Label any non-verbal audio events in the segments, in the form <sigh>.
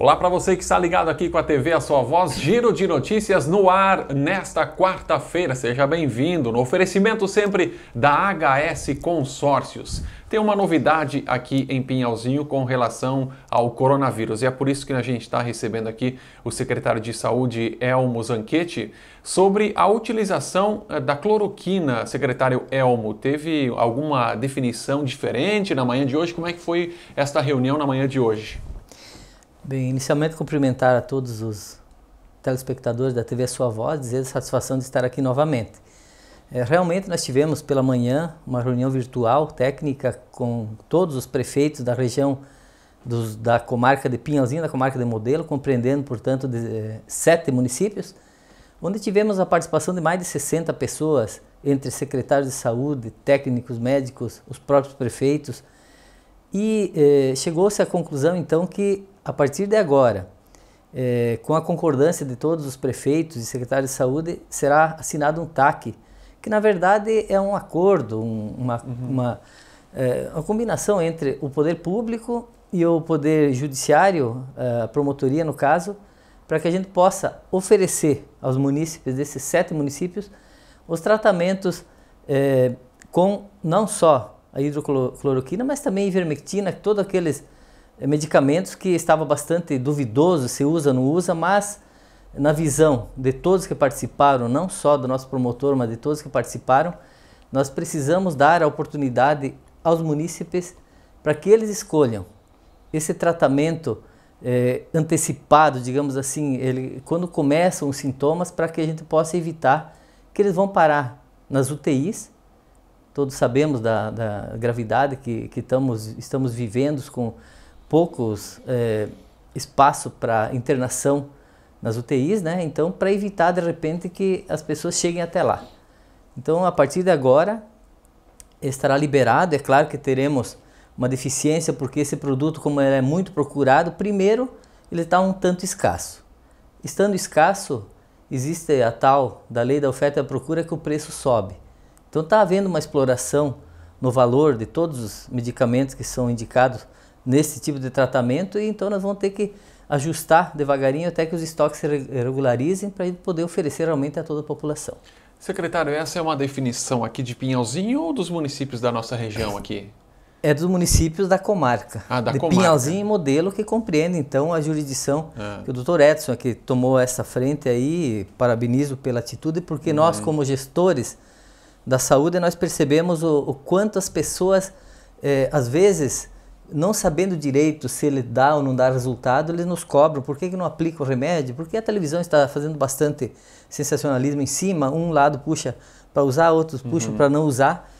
Olá para você que está ligado aqui com a TV A Sua Voz, Giro de Notícias no ar nesta quarta-feira. Seja bem-vindo no oferecimento sempre da HS Consórcios. Tem uma novidade aqui em Pinhalzinho com relação ao coronavírus e é por isso que a gente está recebendo aqui o secretário de Saúde, Elmo Zanchetti, sobre a utilização eh, da cloroquina. Secretário Elmo, teve alguma definição diferente na manhã de hoje? Como é que foi esta reunião na manhã de hoje? Bem, inicialmente cumprimentar a todos os telespectadores da TV Sua Voz, dizer a satisfação de estar aqui novamente. É, realmente nós tivemos pela manhã uma reunião virtual técnica com todos os prefeitos da região dos, da comarca de Pinhalzinho, da comarca de Modelo, compreendendo, portanto, de, é, sete municípios, onde tivemos a participação de mais de 60 pessoas, entre secretários de saúde, técnicos, médicos, os próprios prefeitos, e eh, chegou-se à conclusão então que a partir de agora, é, com a concordância de todos os prefeitos e secretários de saúde, será assinado um TAC, que na verdade é um acordo, um, uma, uhum. uma, é, uma combinação entre o poder público e o poder judiciário, é, a promotoria no caso, para que a gente possa oferecer aos munícipes desses sete municípios os tratamentos é, com não só a hidrocloroquina, mas também a ivermectina, todos aqueles medicamentos que estava bastante duvidoso se usa ou não usa, mas na visão de todos que participaram, não só do nosso promotor, mas de todos que participaram, nós precisamos dar a oportunidade aos munícipes para que eles escolham esse tratamento é, antecipado, digamos assim, ele, quando começam os sintomas, para que a gente possa evitar que eles vão parar nas UTIs. Todos sabemos da, da gravidade que, que estamos, estamos vivendo com poucos é, espaço para internação nas UTIs, né? Então, para evitar de repente que as pessoas cheguem até lá. Então, a partir de agora estará liberado. É claro que teremos uma deficiência porque esse produto, como ele é muito procurado, primeiro ele está um tanto escasso. Estando escasso, existe a tal da lei da oferta e da procura que o preço sobe. Então está havendo uma exploração no valor de todos os medicamentos que são indicados nesse tipo de tratamento e então nós vamos ter que ajustar devagarinho até que os estoques se regularizem para poder oferecer realmente a toda a população. Secretário, essa é uma definição aqui de Pinhalzinho ou dos municípios da nossa região aqui? É dos municípios da comarca. Ah, da de comarca. Pinhalzinho e Modelo que compreende então a jurisdição é. que o doutor Edson que tomou essa frente aí, parabenizo pela atitude, porque uhum. nós como gestores da saúde nós percebemos o, o quanto as pessoas é, às vezes não sabendo direito se ele dá ou não dá resultado, eles nos cobram. Por que, que não aplica o remédio? Porque a televisão está fazendo bastante sensacionalismo em cima. Um lado puxa para usar, outros puxam uhum. para não usar.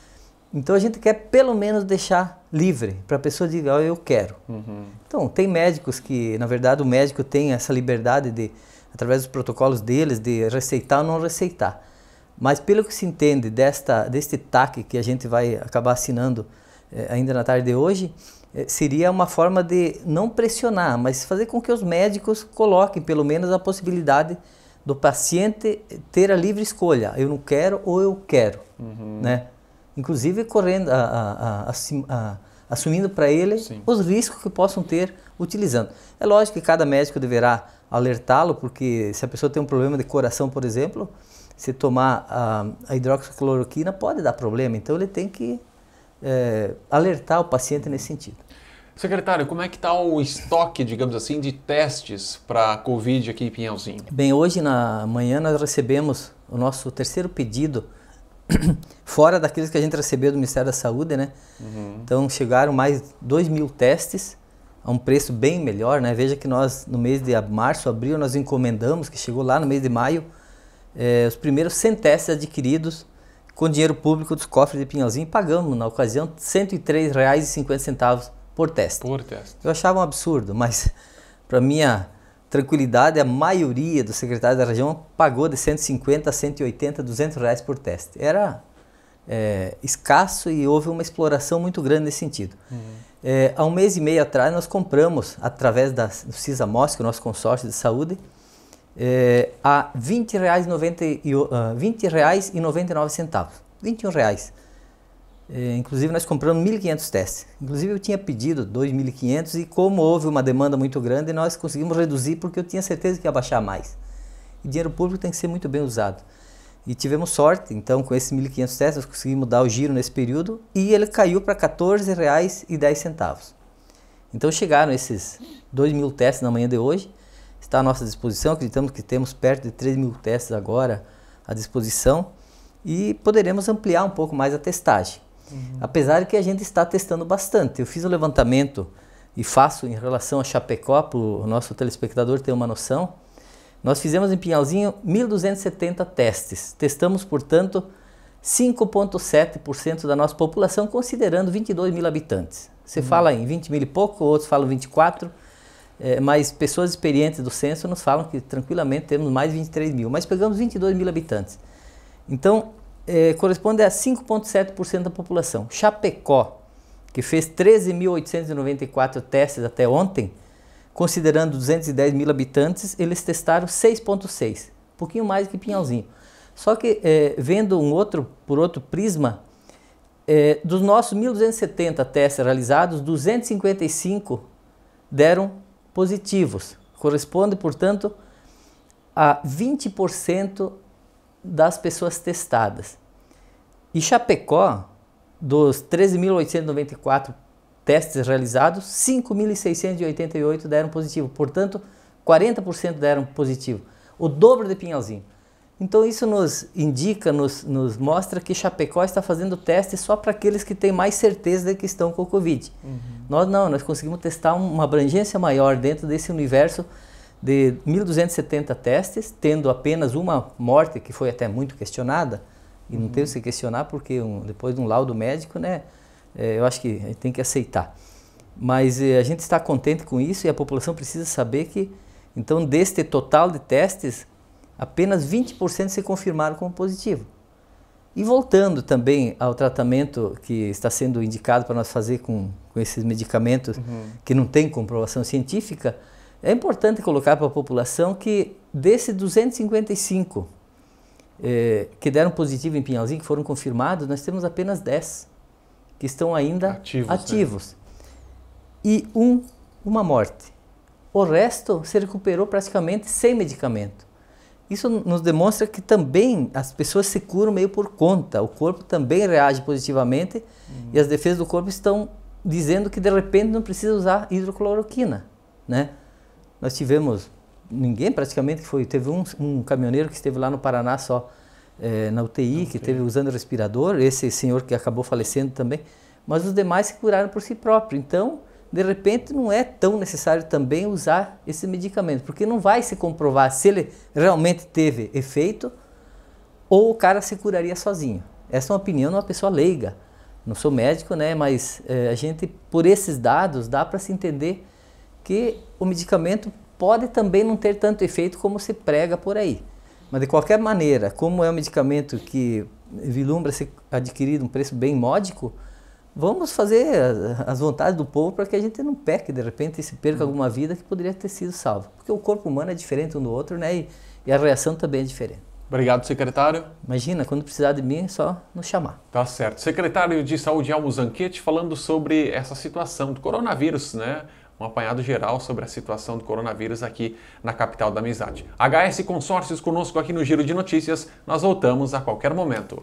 Então a gente quer pelo menos deixar livre para a pessoa dizer, oh, eu quero. Uhum. Então tem médicos que, na verdade, o médico tem essa liberdade de, através dos protocolos deles, de receitar ou não receitar. Mas pelo que se entende desta, deste TAC que a gente vai acabar assinando eh, ainda na tarde de hoje, seria uma forma de não pressionar, mas fazer com que os médicos coloquem pelo menos a possibilidade do paciente ter a livre escolha. Eu não quero ou eu quero, uhum. né? Inclusive correndo, a, a, a, assumindo para ele Sim. os riscos que possam ter utilizando. É lógico que cada médico deverá alertá-lo, porque se a pessoa tem um problema de coração, por exemplo, se tomar a, a hidroxicloroquina pode dar problema. Então ele tem que é, alertar o paciente nesse sentido. Secretário, como é que está o estoque, digamos assim, de testes para a Covid aqui em Pinhalzinho? Bem, hoje na manhã nós recebemos o nosso terceiro pedido, <coughs> fora daqueles que a gente recebeu do Ministério da Saúde, né? Uhum. Então chegaram mais 2 mil testes a um preço bem melhor, né? Veja que nós no mês de março, abril, nós encomendamos, que chegou lá no mês de maio, eh, os primeiros 100 testes adquiridos com dinheiro público dos cofres de Pinhalzinho pagamos, na ocasião, R$ 103,50 por teste. Por teste. Eu achava um absurdo, mas <laughs> para minha tranquilidade, a maioria dos secretários da região pagou de 150 a 180, 200 reais por teste. Era é, escasso e houve uma exploração muito grande nesse sentido. Uhum. É, há um mês e meio atrás, nós compramos, através da, do CISAMOS, que é o nosso consórcio de saúde, é, a R$ 20,90, uh, 20 reais e 99 centavos. 21 reais. É, inclusive nós compramos 1.500 testes. Inclusive eu tinha pedido 2.500 e como houve uma demanda muito grande, nós conseguimos reduzir porque eu tinha certeza que ia baixar mais. E dinheiro público tem que ser muito bem usado. E tivemos sorte, então com esses 1.500 testes nós conseguimos dar o giro nesse período e ele caiu para R$ 14,10. Então chegaram esses 2 mil testes na manhã de hoje, está à nossa disposição, acreditamos que temos perto de 3 mil testes agora à disposição e poderemos ampliar um pouco mais a testagem. Uhum. Apesar de que a gente está testando bastante. Eu fiz o um levantamento e faço em relação a Chapecó, para o nosso telespectador ter uma noção. Nós fizemos em Pinhalzinho 1.270 testes. Testamos, portanto, 5,7% da nossa população, considerando 22 mil habitantes. Você uhum. fala em 20 mil e pouco, outros falam 24, é, mas pessoas experientes do censo nos falam que tranquilamente temos mais de 23 mil, mas pegamos 22 mil habitantes. Então, é, corresponde a 5,7% da população. Chapecó, que fez 13.894 testes até ontem, considerando 210 mil habitantes, eles testaram 6,6%, um pouquinho mais que Pinhalzinho. Só que, é, vendo um outro, por outro prisma, é, dos nossos 1.270 testes realizados, 255 deram positivos. Corresponde, portanto, a 20% das pessoas testadas. E Chapecó, dos 13.894 testes realizados, 5.688 deram positivo. Portanto, 40% deram positivo. O dobro de Pinhalzinho. Então isso nos indica, nos, nos mostra que Chapecó está fazendo teste só para aqueles que têm mais certeza de que estão com o Covid. Uhum. Nós não, nós conseguimos testar uma abrangência maior dentro desse universo de 1.270 testes, tendo apenas uma morte, que foi até muito questionada, e não uhum. teve que se questionar porque um, depois de um laudo médico, né, é, eu acho que a gente tem que aceitar. Mas é, a gente está contente com isso e a população precisa saber que, então, deste total de testes, apenas 20% se confirmaram como positivo. E voltando também ao tratamento que está sendo indicado para nós fazer com, com esses medicamentos uhum. que não tem comprovação científica, é importante colocar para a população que desses 255 eh, que deram positivo em Pinhalzinho, que foram confirmados, nós temos apenas 10 que estão ainda ativos. ativos. Né? E um, uma morte. O resto se recuperou praticamente sem medicamento. Isso nos demonstra que também as pessoas se curam meio por conta. O corpo também reage positivamente uhum. e as defesas do corpo estão dizendo que de repente não precisa usar hidrocloroquina, né? Nós tivemos ninguém praticamente que foi teve um, um caminhoneiro que esteve lá no Paraná só é, na UTI que teve usando respirador esse senhor que acabou falecendo também mas os demais se curaram por si próprio então de repente não é tão necessário também usar esse medicamento porque não vai se comprovar se ele realmente teve efeito ou o cara se curaria sozinho essa é uma opinião de uma pessoa leiga não sou médico né mas é, a gente por esses dados dá para se entender que o medicamento pode também não ter tanto efeito como se prega por aí. Mas de qualquer maneira, como é um medicamento que vilumbra ser adquirido um preço bem módico, vamos fazer as vontades do povo para que a gente não peque de repente e se perca uhum. alguma vida que poderia ter sido salva. Porque o corpo humano é diferente um do outro, né? E, e a reação também é diferente. Obrigado, secretário. Imagina, quando precisar de mim, é só nos chamar. Tá certo. Secretário de Saúde Almo Zanquete falando sobre essa situação do coronavírus, né? um apanhado geral sobre a situação do coronavírus aqui na capital da amizade. HS Consórcios conosco aqui no Giro de Notícias. Nós voltamos a qualquer momento.